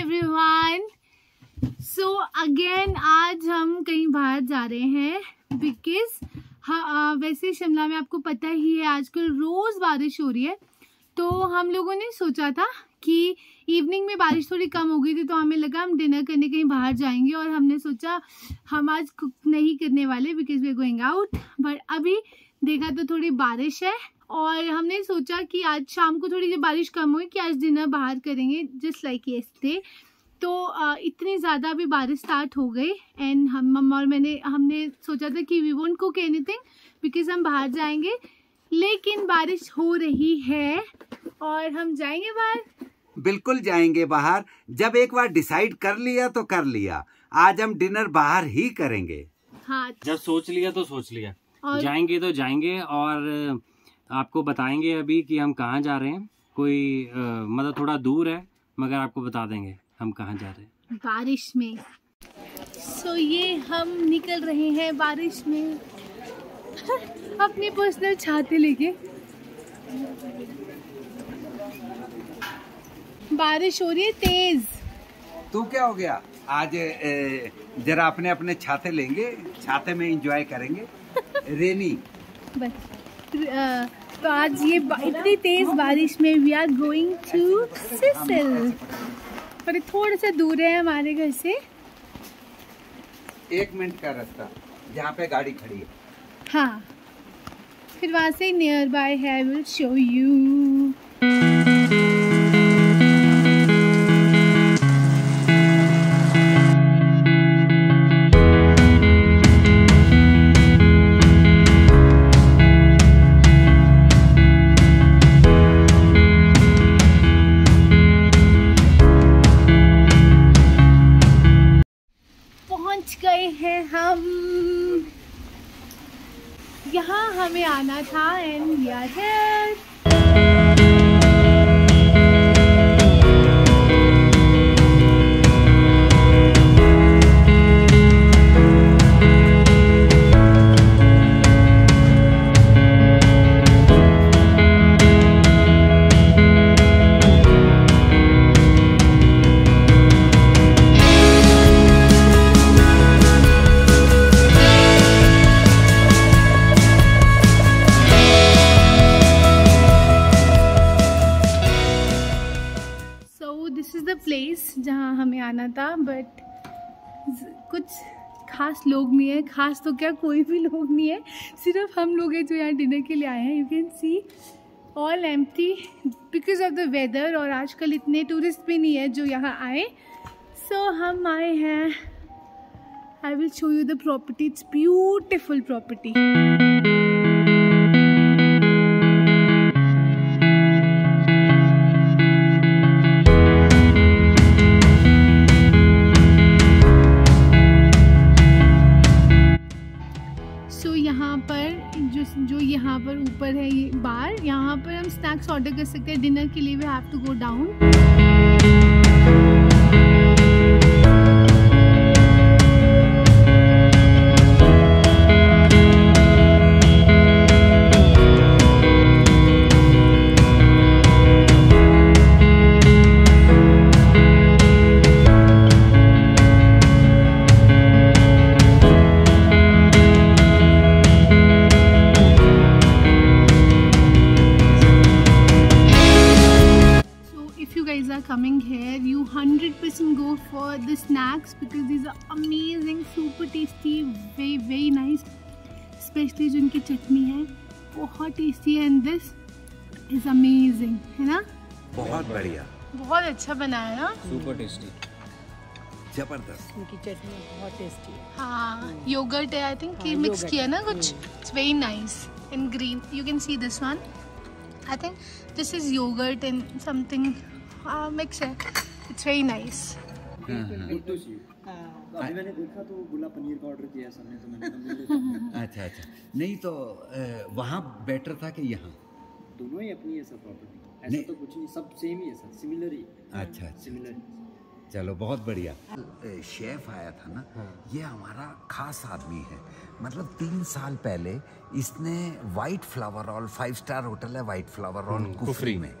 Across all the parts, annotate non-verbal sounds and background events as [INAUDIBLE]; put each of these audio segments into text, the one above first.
Everyone so again आज हम कहीं बाहर जा रहे हैं बिकॉज़ हाँ वैसे शिमला में आपको पता ही है, आजकल रोज़ बारिश हो रही है। तो हम लोगों ने सोचा था कि इवनिंग में बारिश थोड़ी कम हो गई थी तो हमें लगा हम डिनर करने कहीं बाहर जाएँगे और हमने सोचा हम आज कुक नहीं करने वाले because we going out but अभी देखा तो थोड़ी बारिश है। और हमने सोचा कि आज शाम को थोड़ी जब बारिश कम हुई कि आज डिनर बाहर करेंगे जस्ट लाइक डे तो इतनी ज़्यादा भी बारिश स्टार्ट हो गई एंड हम मम्मा और मैंने हमने सोचा था कि we won't cook anything because हम बाहर जाएँगे लेकिन बारिश हो रही है और हम जाएँगे बाहर। बिल्कुल जाएँगे बाहर। जब एक बार डिसाइड कर लिया तो कर लिया। आज हम डिनर बाहर ही करेंगे। हाँ। जब सोच लिया तो सोच लिया। और जाएँगे तो जाएँगे और आपको बताएँगे अभी कि हम कहाँ जा रहे हैं। कोई अ, मतलब थोड़ा दूर है मगर आपको बता देंगे हम कहाँ जा रहे हैं। बारिश में। सो so, ये हम निकल रहे हैं बारिश में। [LAUGHS] अपनी पर्सनल छाते लेके। बारिश हो रही है तेज। तो क्या हो गया? आज जरा अपने अपने छाते लेंगे छाते में एंजॉय करेंगे। [LAUGHS] रेनी। बस। तो आज ये इतनी तेज बारिश में we are going to Cecil पर थोड़ा सा दूर है हमारे घर से। एक मिनट का रास्ता। जहाँ पे गाड़ी खड़ी है। हाँ। फिर वहाँ से नियर बाय है विल शो यू हमें आना था and we this is the place जहाँ हमें आना था बट कुछ खास लोग नहीं है। खास तो क्या कोई भी लोग नहीं है। सिर्फ़ हम लोग हैं जो यहाँ डिनर के लिए आए हैं। You can see all empty because of the weather और आजकल इतने टूरिस्ट भी नहीं है जो यहाँ आए। सो so, हम आए हैं। I will show you the property it's beautiful property snacks order कर सकते हैं डिनर के लिए we have to go down coming here, you 100% go for the snacks because these are amazing, super tasty, very very nice. Especially जो इनकी चटनी है बहुत tasty है एंड दिस इज़ अमेजिंग है ना? बहुत बढ़िया। बहुत अच्छा बनाया ना? सुपर टेस्टी ज़बरदस्त। उनकी चटनी बहुत टेस्टी है। हाँ योगर्ट है आई थिंक ये हाँ, मिक्स किया ना कुछ? It's very nice in green you can see this one I think this is yogurt in something mix है। इट्स वेरी नाइस अभी मैंने देखा तो बोला पनीर का ऑर्डर किया सबने तो मैंने हूँ। [LAUGHS] अच्छा अच्छा। नहीं तो वहाँ बेटर था कि यहाँ? दोनों ही अपनी है सर प्रॉपर्टी ऐसा तो कुछ नहीं सब सेम ही है सर सिमिलर ही। अच्छा अच्छा। सिमिलर चलो बहुत बढ़िया। शेफ आया था ना ये हमारा खास आदमी है। मतलब तीन साल पहले इसने white flower all five star hotel है वाइट फ्लावर ऑल कुफरी। में।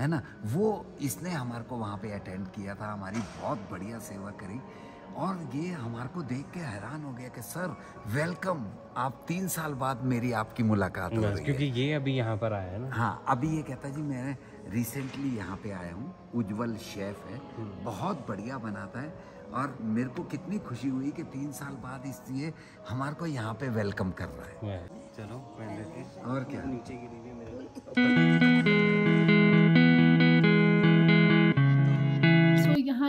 है ना? वो इसने हमारे को वहाँ पे अटेंड किया था हमारी बहुत बढ़िया सेवा करी। और ये हमारे को देख के हैरान हो गया कि सर वेलकम आप तीन साल बाद मेरी आपकी मुलाकात हो रही क्योंकि है ये अभी यहाँ पर आया है ना? हाँ अभी ये कहता जी मैं रिसेंटली यहाँ पे आया हूँ उज्जवल शेफ है बहुत बढ़िया बनाता है। और मेरे को कितनी खुशी हुई कि तीन साल बाद इसलिए हमारे को यहाँ पे वेलकम कर रहा है। चलो और क्या? नीचे गिरी हुई मेरे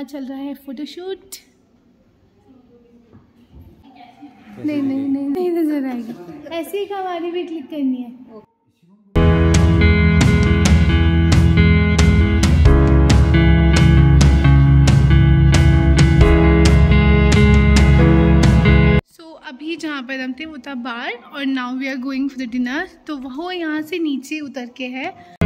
चल रहा है फोटोशूट? नहीं नहीं नहीं नहीं नज़र आएगी। ऐसे ही हमारी भी क्लिक करनी है। सो अभी जहाँ पर हम थे वो था बार और now we are going for the dinner तो वो यहाँ से नीचे उतर के है।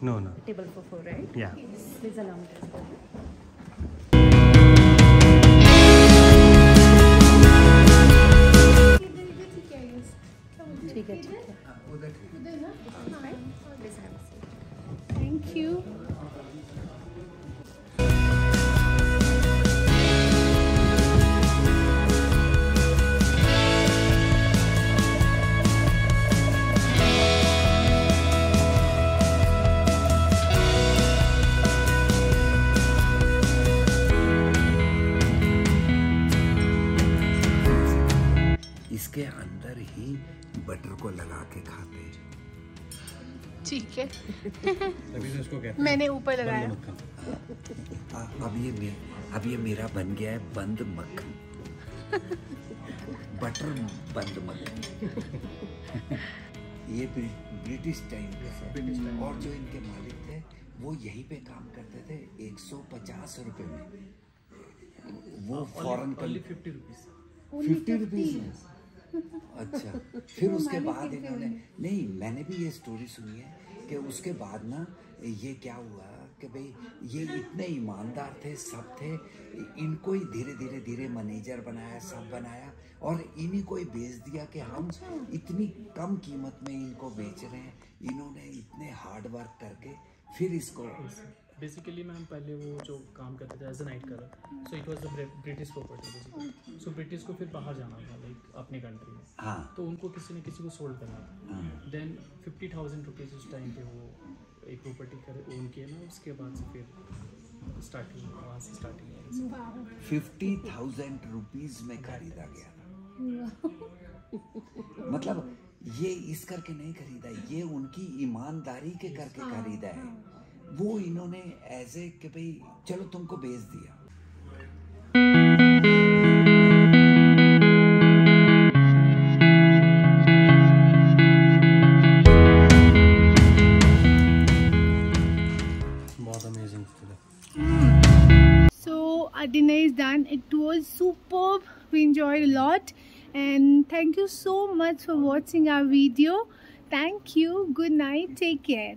No, no. Table for four, right? Yeah. Please allow me to. ठीक है ठीक है थैंक यू बटर को लगा के खाते हैं। ठीक है। तभी तो इसको कहते मैंने ऊपर लगाया। आ, अब ये मे, अब ये मेरा बन गया है बंद मक्खन। बटर बंद मक्खन। ये ब्रिटिश टाइम का और जो इनके मालिक थे वो यहीं पे काम करते थे 150 रुपए में। वो foreign fifty rupees fifty rupees अच्छा [LAUGHS] फिर उसके बाद इन्होंने नहीं मैंने भी ये स्टोरी सुनी है कि उसके बाद ना ये क्या हुआ कि भाई ये इतने ईमानदार थे सब थे इनको ही धीरे धीरे धीरे मैनेजर बनाया सब बनाया और इन्हीं को ही बेच दिया कि हम इतनी कम कीमत में इनको बेच रहे हैं। इन्होंने इतने हार्ड वर्क करके फिर इसको बेसिकली मैम पहले वो जो काम करते थे as a night colour so it was the British property basically so British को फिर बाहर जाना था लाइक अपने कंट्री में। हाँ। तो उनको किसी न किसी को सोल्ड करना था। हाँ। देन फिफ्टी थाउज़ेंड रुपीज़ उस टाइम पे वो एक प्रॉपर्टी कर ओन किया ना उसके बाद से फिर स्टार्टिंग वहाँ से स्टार्टिंग फिफ्टी थाउज़ेंड रुपीज़ में खरीदा गया मतलब ये इस करके नहीं खरीदा ये उनकी ईमानदारी के करके खरीदा है। वो इन्होंने ऐसे कि भाई चलो तुमको बेच दिया बहुत अमेजिंग फ़ूड है So our dinner is done. It was superb. We enjoyed a lot. And thank you so much for watching our video. Thank you. Good night. Take care.